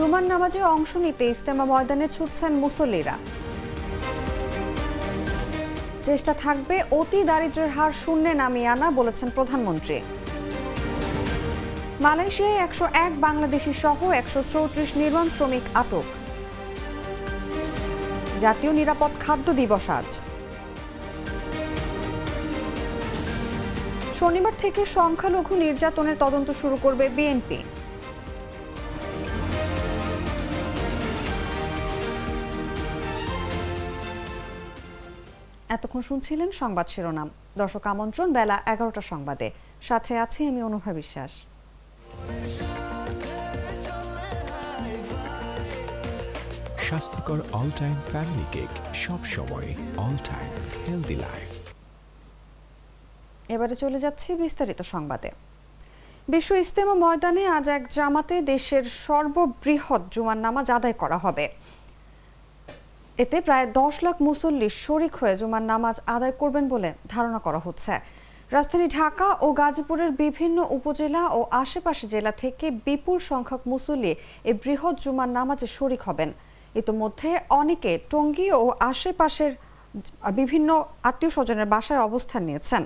জুমার নামাজে অংশ নিতে ইস্তেমা ময়দানে ছুটছেন মুসল্লিরা। চেষ্টা থাকবে অতি দারিদ্র্যের হার শূন্যে নামিয়ে আনা বলেছেন প্রধানমন্ত্রী। মালয়েশিয়ায় একশো এক বাংলাদেশি সহ একশো চৌত্রিশ নির্মাণ শ্রমিক আটক। জাতীয় নিরাপদ খাদ্য দিবস আজ। শনিবার থেকে সংখ্যালঘু নির্যাতনের তদন্ত শুরু করবে বিএনপি। এতক্ষণ শুনছিলেন সংবাদ শিরোনাম। দর্শক আমন্ত্রণ বেলা এগারোটা সংবাদে। সাথে আছি আমি অনুভা বিশ্বাস। স্বাস্থ্যকর অল টাইম ফ্যামিলি কেক সব সময় অল টাইম হেলদি লাইফ এবারে চলে যাচ্ছি বিস্তারিত সংবাদে। বিশ্ব ইস্তেমা ময়দানে আজ এক জামাতে দেশের সর্ববৃহৎ জুমার নামাজ আদায় করা হবে। এতে প্রায় দশ লাখ মুসল্লি শরিক হয়ে জুমার নামাজ আদায় করবেন বলে ধারণা করা হচ্ছে। রাজধানী ঢাকা ও গাজীপুরের বিভিন্ন উপজেলা ও আশেপাশে জেলা থেকে বিপুল সংখ্যক মুসল্লি এই বৃহৎ জুমার নামাজে শরিক হবেন। ইতোমধ্যে অনেকে টঙ্গী ও আশেপাশের বিভিন্ন আত্মীয় স্বজনের বাসায় অবস্থান নিয়েছেন।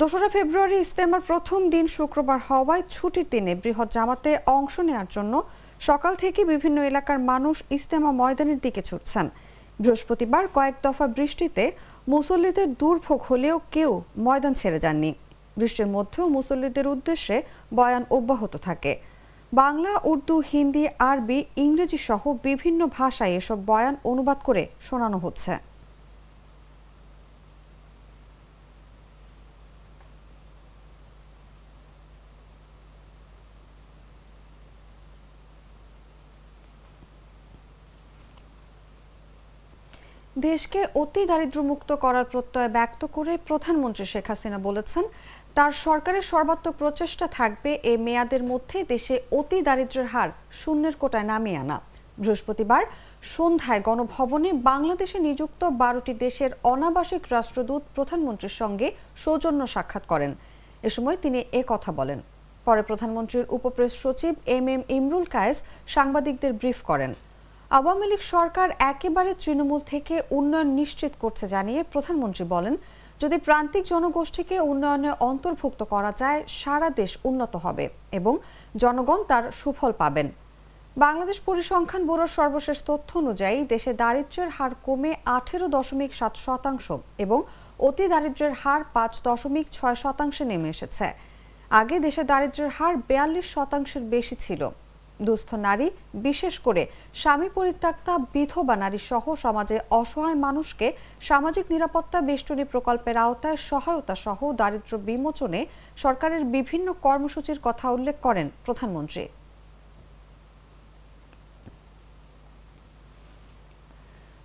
দোসরা ফেব্রুয়ারি ইস্তেমার প্রথম দিন শুক্রবার হওয়ায় ছুটির দিনে বৃহৎ জামাতে অংশ নেওয়ার জন্য সকাল থেকে বিভিন্ন এলাকার মানুষ ইস্তেমা ময়দানের দিকে ছুটছেন। বৃহস্পতিবার কয়েক দফা বৃষ্টিতে মুসল্লিদের দুর্ভোগ হলেও কেউ ময়দান ছেড়ে যাননি। বৃষ্টির মধ্যেও মুসল্লিদের উদ্দেশ্যে বয়ান অব্যাহত থাকে। বাংলা, উর্দু, হিন্দি, আরবি, ইংরেজি সহ বিভিন্ন ভাষায় এসব বয়ান অনুবাদ করে শোনানো হচ্ছে। দেশকে অতি দারিদ্র্যমুক্ত করার প্রত্যয় ব্যক্ত করে প্রধানমন্ত্রী শেখ হাসিনা বলেছেন, তার সরকারের সর্বাত্মক প্রচেষ্টা থাকবে এ মেয়াদের মধ্যে দেশে অতি দারিদ্র্যের হার শূন্যের কোটায় নামিয়ে আনা। বৃহস্পতিবার সন্ধ্যায় গণভবনে বাংলাদেশে নিযুক্ত বারোটি দেশের অনাবাসিক রাষ্ট্রদূত প্রধানমন্ত্রীর সঙ্গে সৌজন্য সাক্ষাৎ করেন। এ সময় তিনি এ কথা বলেন। পরে প্রধানমন্ত্রীর উপপ্রেস সচিব এম এম ইমরুল কায়েস সাংবাদিকদের ব্রিফ করেন। আওয়ামী লীগ সরকার একেবারে তৃণমূল থেকে উন্নয়ন নিশ্চিত করছে জানিয়ে প্রধানমন্ত্রী বলেন, যদি প্রান্তিক জনগোষ্ঠীকে উন্নয়নে অন্তর্ভুক্ত করা যায়, সারা দেশ উন্নত হবে এবং জনগণ তার সুফল পাবেন। বাংলাদেশ পরিসংখ্যান ব্যুরোর সর্বশেষ তথ্য অনুযায়ী, দেশে দারিদ্র্যের হার কমে আঠেরো দশমিক সাত শতাংশ এবং অতি দারিদ্র্যের হার পাঁচ দশমিক ছয় শতাংশে নেমে এসেছে। আগে দেশে দারিদ্র্যের হার বেয়াল্লিশ শতাংশের বেশি ছিল। দুস্থ নারী, বিশেষ করে স্বামী পরিত্যক্তা, বিধবা নারী সহ সমাজে অসহায় মানুষকে সামাজিক নিরাপত্তা বেষ্টনী প্রকল্পের আওতায় সহায়তা সহ দারিদ্র্য বিমোচনে সরকারের বিভিন্ন কর্মসূচির কথা উল্লেখ করেন প্রধানমন্ত্রী।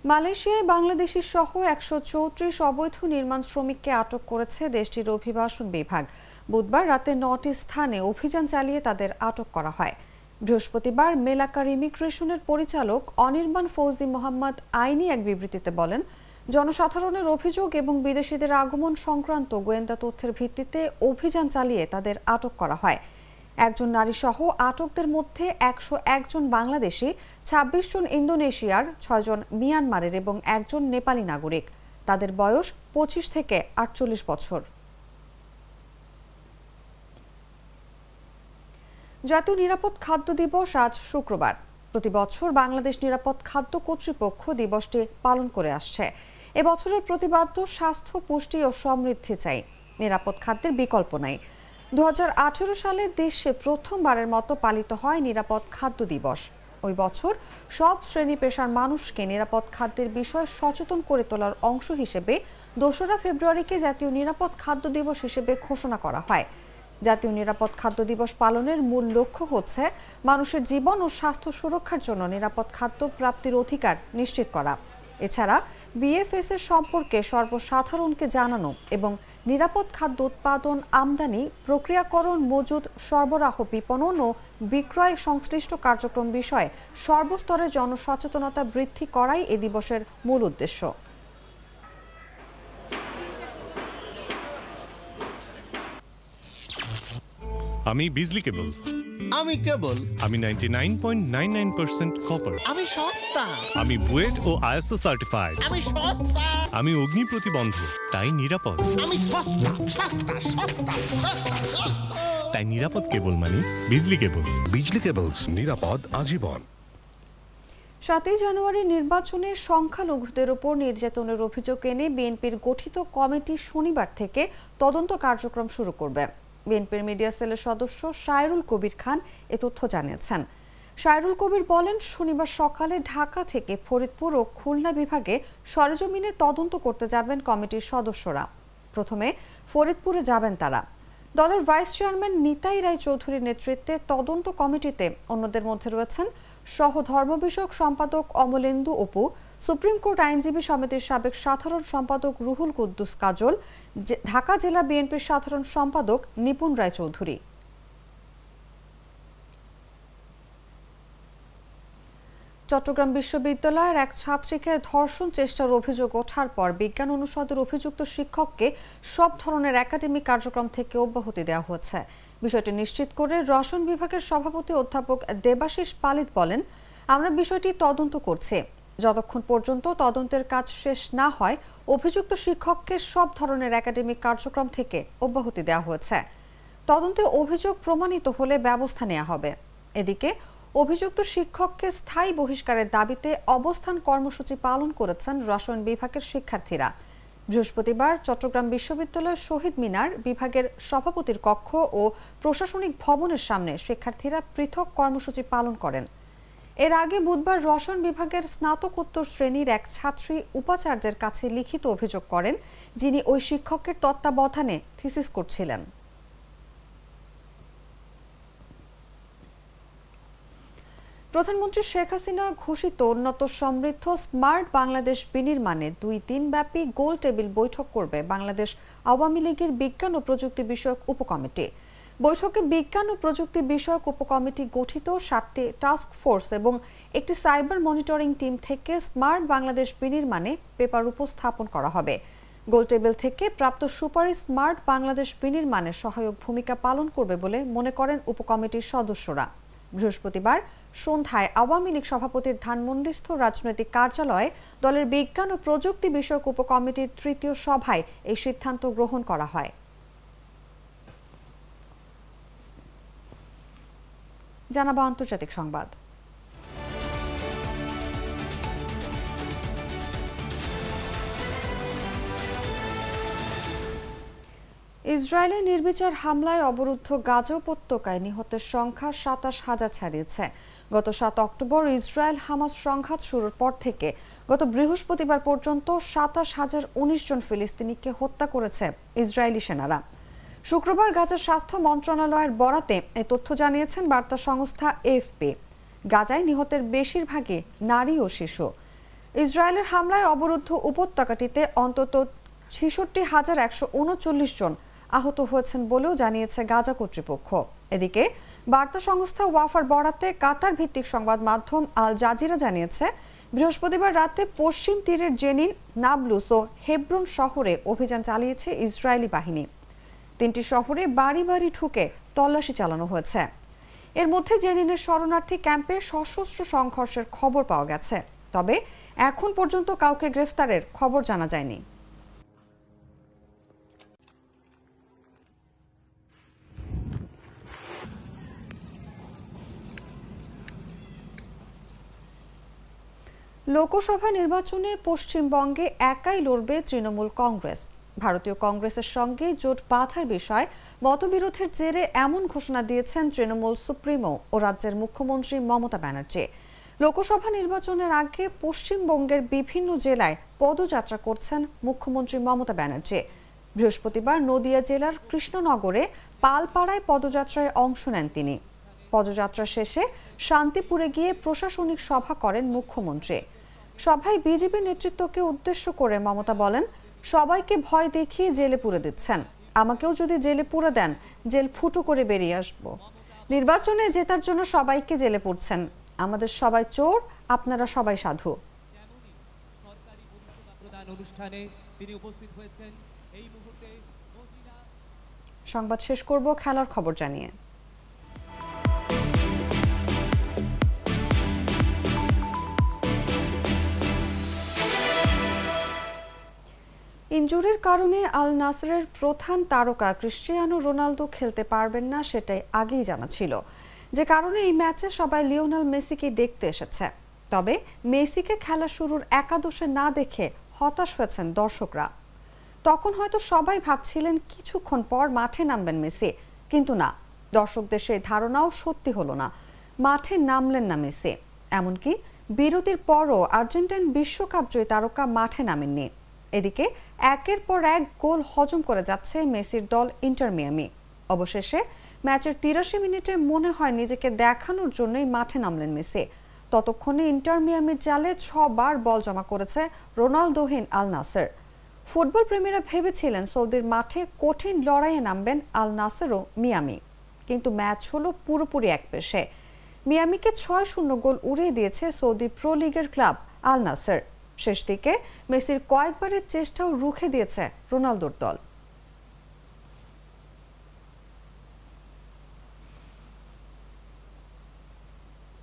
মালয়েশিয়ায় বাংলাদেশি সহ একশো চৌত্রিশ অবৈধ নির্মাণ শ্রমিককে আটক করেছে দেশটির অভিবাসন বিভাগ। বুধবার রাতে নটি স্থানে অভিযান চালিয়ে তাদের আটক করা হয়। বৃহস্পতিবার মেলাকার ইমিগ্রেশনের পরিচালক অনির্বাণ ফৌজি মোহাম্মদ আইনি এক বিবৃতিতে বলেন, জনসাধারণের অভিযোগ এবং বিদেশিদের আগমন সংক্রান্ত গোয়েন্দা তথ্যের ভিত্তিতে অভিযান চালিয়ে তাদের আটক করা হয়। একজন নারী সহ আটকদের মধ্যে একশো একজন বাংলাদেশি, ছাব্বিশ জন ইন্দোনেশিয়ার ছয়জন মিয়ানমারের এবং একজন নেপালি নাগরিক। তাদের বয়স পঁচিশ থেকে আটচল্লিশ বছর। জাতীয় নিরাপদ খাদ্য দিবস আজ শুক্রবার। প্রতি বছর বাংলাদেশ নিরাপদ খাদ্য কর্তৃপক্ষ দিবসটি পালন করে আসছে। এবছরের প্রতিবাদ্য স্বাস্থ্য, পুষ্টি ও সমৃদ্ধি চাই। নিরাপদ খাদ্যের বিকল্প নাই। দু সালে দেশে প্রথমবারের মতো পালিত হয় নিরাপদ খাদ্য দিবস। ওই বছর সব শ্রেণি পেশার মানুষকে নিরাপদ খাদ্যের বিষয়ে সচেতন করে তোলার অংশ হিসেবে দোসরা ফেব্রুয়ারিকে জাতীয় নিরাপদ খাদ্য দিবস হিসেবে ঘোষণা করা হয়। জাতীয় নিরাপদ খাদ্য দিবস পালনের মূল লক্ষ্য হচ্ছে মানুষের জীবন ও স্বাস্থ্য সুরক্ষার জন্য নিরাপদ খাদ্য প্রাপ্তির অধিকার নিশ্চিত করা। এছাড়া বিএফএস এর সম্পর্কে সর্বসাধারণকে জানানো এবং নিরাপদ খাদ্য উৎপাদন আমদানি, প্রক্রিয়াকরণ, মজুদ, সরবরাহ, বিপণন ও বিক্রয় সংশ্লিষ্ট কার্যক্রম বিষয়ে সর্বস্তরে জনসচেতনতা বৃদ্ধি করাই এ দিবসের মূল উদ্দেশ্য। আমি বিজলি কেবলস আমি কেবল। আমি ninety nine point nine nine percent copper আমি সস্তা। আমি বুয়েট ও আইএসও সার্টিফাইড আমি সস্তা। আমি অগ্নি প্রতিবন্ধক তাই নিরাপদ। আমি সস্তা সস্তা সস্তা সস্তা সস্তা। তাই নিরাপদ কেবল মানে বিজলি কেবলস বিজলি কেবলস নিরাপদ আজীবন। সাতই জানুয়ারি নির্বাচনে সংখ্যালঘুদের উপর নির্যাতনের অভিযোগ এনে বিএনপির গঠিত কমিটি শনিবার থেকে তদন্ত কার্যক্রম শুরু করবে। বিএনপির মিডিয়া সেলের সদস্য সায়রুল কবির খান এ তথ্য জানিয়েছেন। সায়রুল কবির বলেন, শনিবার সকালে ঢাকা থেকে ফরিদপুর ও খুলনা বিভাগে সরেজমিনে তদন্ত করতে যাবেন কমিটির সদস্যরা। প্রথমে ফরিদপুরে যাবেন তারা। দলের ভাইস চেয়ারম্যান নিতাই রায় চৌধুরীর নেতৃত্বে তদন্ত কমিটিতে অন্যদের মধ্যে রয়েছেন সহ ধর্ম বিষয়ক সম্পাদক অমলেন্দু অপু সুপ্রিম কোর্ট আইনজীবী সমিতির সাবেক সাধারণ সম্পাদক রুহুল কুদ্দুস কাজল ঢাকা জেলা বিএনপির সাধারণ সম্পাদক নিপুণ রায় চৌধুরী চট্টগ্রাম বিশ্ববিদ্যালয়ের এক ছাত্রীকে ধর্ষণ চেষ্টার অভিযোগ ওঠার পর বিজ্ঞান অনুষদের অভিযুক্ত শিক্ষককে সব ধরনের একাডেমিক কার্যক্রম থেকে অব্যাহতি দেওয়া হয়েছে। বিষয়টি নিশ্চিত করে রসায়ন বিভাগের সভাপতি অধ্যাপক দেবাশিস পালিত বলেন, আমরা বিষয়টি তদন্ত করছি। যতক্ষণ পর্যন্ত তদন্তের কাজ শেষ না হয়, অভিযুক্ত শিক্ষককে সব ধরনের একাডেমিক কার্যক্রম থেকে অব্যাহতি দেওয়া হয়েছে। তদন্তে অভিযোগ প্রমাণিত হলে ব্যবস্থা নেওয়া হবে। এদিকে, অভিযুক্ত শিক্ষককে স্থায়ী বহিষ্কারের দাবিতে অবস্থান কর্মসূচি পালন করেছেন রসায়ন বিভাগের শিক্ষার্থীরা। বৃহস্পতিবার চট্টগ্রাম বিশ্ববিদ্যালয়ের শহীদ মিনার বিভাগের সভাপতির কক্ষ ও প্রশাসনিক ভবনের সামনে শিক্ষার্থীরা পৃথক কর্মসূচি পালন করেন। এর আগে বুধবার রসায়ন বিভাগের স্নাতকোত্তর শ্রেণির এক ছাত্রী উপাচার্যের কাছে লিখিত অভিযোগ করেন, যিনি ওই শিক্ষকের তত্ত্বাবধানে থিসিস করছিলেন। প্রধানমন্ত্রী শেখ হাসিনা ঘোষিত উন্নত সমৃদ্ধ স্মার্ট বাংলাদেশ বিনির্মাণে দুই দিনব্যাপী গোল টেবিল বৈঠক করবে বাংলাদেশ আওয়ামী লীগের বিজ্ঞান ও প্রযুক্তি বিষয়ক উপকমিটি। বৈঠকে বিজ্ঞান ও প্রযুক্তি বিষয়ক উপকমিটি গঠিত সাতটি টাস্ক ফোর্স এবং একটি সাইবার মনিটরিং টিম থেকে স্মার্ট বাংলাদেশ বিনির্মাণে পেপার উপস্থাপন করা হবে। গোলটেবিল থেকে প্রাপ্ত সুপারিশ স্মার্ট বাংলাদেশ বিনির্মাণে সহায়ক ভূমিকা পালন করবে বলে মনে করেন উপকমিটির সদস্যরা। বৃহস্পতিবার সন্ধ্যায় আওয়ামী লীগ সভাপতির ধানমন্ডিস্থ রাজনৈতিক কার্যালয়ে দলের বিজ্ঞান ও প্রযুক্তি বিষয়ক উপকমিটির তৃতীয় সভায় এই সিদ্ধান্ত গ্রহণ করা হয়। জানাব আন্তর্জাতিক সংবাদ। ইসরায়েলের নির্বিচার হামলায় অবরুদ্ধ গাজা উপত্যকায় নিহতের সংখ্যা সাতাশ হাজার ছাড়িয়েছে। গত সাত অক্টোবর ইসরায়েল হামাস সংঘাত শুরুর পর থেকে গত বৃহস্পতিবার পর্যন্ত সাতাশ হাজার উনিশ জন ফিলিস্তিনিকে হত্যা করেছে ইসরায়েলি সেনারা। শুক্রবার গাজার স্বাস্থ্য মন্ত্রণালয়ের বরাতে এ তথ্য জানিয়েছেন বার্তা সংস্থা এফপি। গাজায় নিহতের বেশিরভাগই নারী ও শিশু। ইসরায়েলের হামলায় অবরুদ্ধ উপত্যকাটিতে অন্তত ছেষট্টি হাজার একশো উনচল্লিশ জন আহত হয়েছেন বলেও জানিয়েছে গাজা কর্তৃপক্ষ। এদিকে, বার্তা সংস্থা ওয়াফার বরাতে কাতার ভিত্তিক সংবাদ মাধ্যম আল জাজিরা জানিয়েছে, বৃহস্পতিবার রাতে পশ্চিম তীরের জেনিন, নাবলুস ও হেব্রন শহরে অভিযান চালিয়েছে ইসরায়েলি বাহিনী। তিনটি শহরে বাড়ি বাড়ি ঢুকে তল্লাশি চালানো হয়েছে। এর মধ্যে জেনিনের শরণার্থী ক্যাম্পে সশস্ত্র সংঘর্ষের খবর পাওয়া গেছে। তবে এখন পর্যন্ত কাউকে গ্রেফতারের খবর জানা যায়নি। লোকসভা নির্বাচনে পশ্চিমবঙ্গে একাই লড়বে তৃণমূল কংগ্রেস। ভারতীয় কংগ্রেসের সঙ্গে জোট বাঁধার বিষয়ে মতবিরোধের জেরে এমন ঘোষণা দিয়েছেন তৃণমূল সুপ্রিমো ও রাজ্যের মুখ্যমন্ত্রী মমতা ব্যানার্জি। লোকসভা নির্বাচনের আগে পশ্চিমবঙ্গের বিভিন্ন জেলায় পদযাত্রা করছেন মুখ্যমন্ত্রী মমতা ব্যানার্জি। বৃহস্পতিবার নদিয়া জেলার কৃষ্ণনগরে পালপাড়ায় পদযাত্রায় অংশ নেন তিনি। পদযাত্রা শেষে শান্তিপুরে গিয়ে প্রশাসনিক সভা করেন মুখ্যমন্ত্রী। সভায় বিজেপি নেতৃত্বকে উদ্দেশ্য করে মমতা বলেন সবাইকে ভয় দেখিয়ে জেলে পুরে দিচ্ছেন। আমাকেও যদি জেলে পুরে দেন জেল ফুটো করে বেরিয়ে আসব। নির্বাচনে জেতার জন্য সবাইকে জেলে পুরছেন আমাদের সবাই চোর আপনারা সবাই সাধু। সরকারি মর্যাদা প্রদান অনুষ্ঠানে তিনি উপস্থিত হয়েছেন। এই মুহূর্তে সংবাদ শেষ করব খেলার খবর জানিয়ে। ইনজুরির কারণে আল নাসরের প্রধান তারকা ক্রিস্টিয়ানো রোনালদো খেলতে পারবেন না সেটাই আগেই জানা ছিল। যে কারণে এই ম্যাচে সবাই লিওনাল মেসিকে দেখতে এসেছে। তবে মেসিকে খেলা শুরুর একাদশে না দেখে হতাশ হয়েছেন দর্শকরা। তখন হয়তো সবাই ভাবছিলেন, কিছুক্ষণ পর মাঠে নামবেন মেসি। কিন্তু না, দর্শকদের সেই ধারণাও সত্যি হলো না। মাঠে নামলেন না মেসি। এমনকি বিরতির পরও আর্জেন্টাইন বিশ্বকাপ জয়ী তারকা মাঠে নামেননি। এদিকে একের পর এক গোল হজম করে যাচ্ছে মেসির দল ইন্টার মিয়ামি। অবশেষে ম্যাচের তিরাশি মিনিটে মনে হয় নিজেকে দেখানোর জন্যই মাঠে নামলেন মেসি। ততক্ষণে ইন্টার মিয়ামির জালে ছবার বল জমা করেছে রোনালদোহীন আল নাসের ফুটবল প্রেমীরা ভেবেছিলেন সৌদির মাঠে কঠিন লড়াইয়ে নামবেন আল নাসের ও মিয়ামি। কিন্তু ম্যাচ হলো পুরোপুরি এক পেশে। মিয়ামিকে ছয় শূন্য গোল উড়িয়ে দিয়েছে সৌদি প্রো লিগের ক্লাব আল নাসের শেষ দিকে মেসির কয়েকবারের চেষ্টাও রুখে দিয়েছে রোনালদোর দল।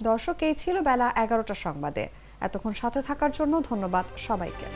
দর্শক, এই ছিল বেলা এগারোটা সংবাদে। এতক্ষণ সাথে থাকার জন্য ধন্যবাদ সবাইকে।